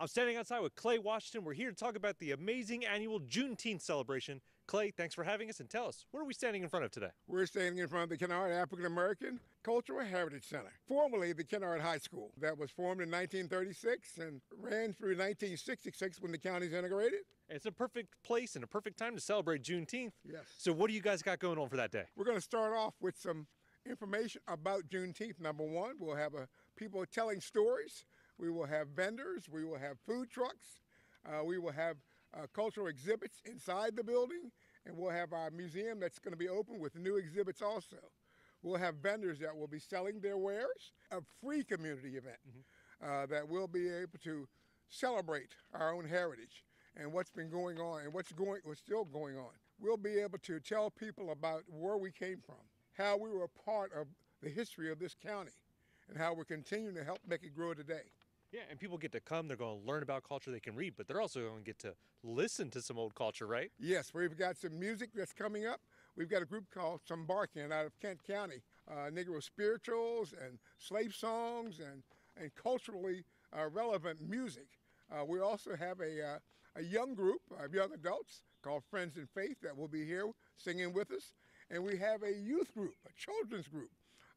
I'm standing outside with Clay Washington. We're here to talk about the amazing annual Juneteenth celebration. Clay, thanks for having us and tell us, what are we standing in front of today? We're standing in front of the Kennard African American Cultural Heritage Center, formerly the Kennard High School, that was formed in 1936 and ran through 1966 when the county's integrated. It's a perfect place and a perfect time to celebrate Juneteenth. Yes. So, what do you guys got going on for that day? We're going to start off with some information about Juneteenth. Number one, we'll have a, people telling stories. We will have vendors. We will have food trucks. Uh, we will have uh, cultural exhibits inside the building. And we'll have our museum that's going to be open with new exhibits also. We'll have vendors that will be selling their wares, a free community event mm-hmm. uh, that will be able to celebrate our own heritage and what's been going on and what's going what's still going on. We'll be able to tell people about where we came from, how we were a part of the history of this county, and how we're continuing to help make it grow today. Yeah, and people get to come, they're going to learn about culture they can read, but they're also going to get to listen to some old culture, right? Yes, we've got some music that's coming up. We've got a group called Sombarkin out of Kent County, uh, Negro spirituals and slave songs and, and culturally uh, relevant music. Uh, we also have a, uh, a young group of young adults called Friends in Faith that will be here singing with us. And we have a youth group, a children's group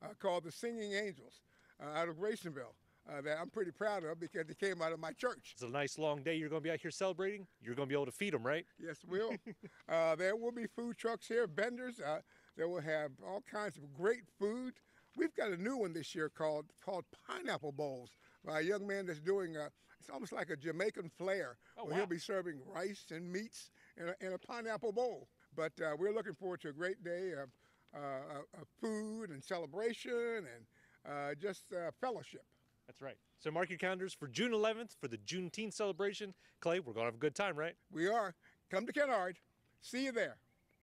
uh, called the Singing Angels uh, out of Graysonville uh, that I'm pretty proud of because they came out of my church. It's a nice long day. You're going to be out here celebrating. You're going to be able to feed them, right? Yes, we will. uh, there will be food trucks here, vendors. Uh, they will have all kinds of great food. We've got a new one this year called called pineapple bowls by a young man that's doing a, it's almost like a Jamaican flair. Oh, where wow. He'll be serving rice and meats in a, in a pineapple bowl. But uh, we're looking forward to a great day of, uh, of food and celebration and uh, just uh, fellowship. That's right. So mark your calendars for June 11th for the Juneteenth celebration. Clay, we're going to have a good time, right? We are. Come to Kennard. See you there.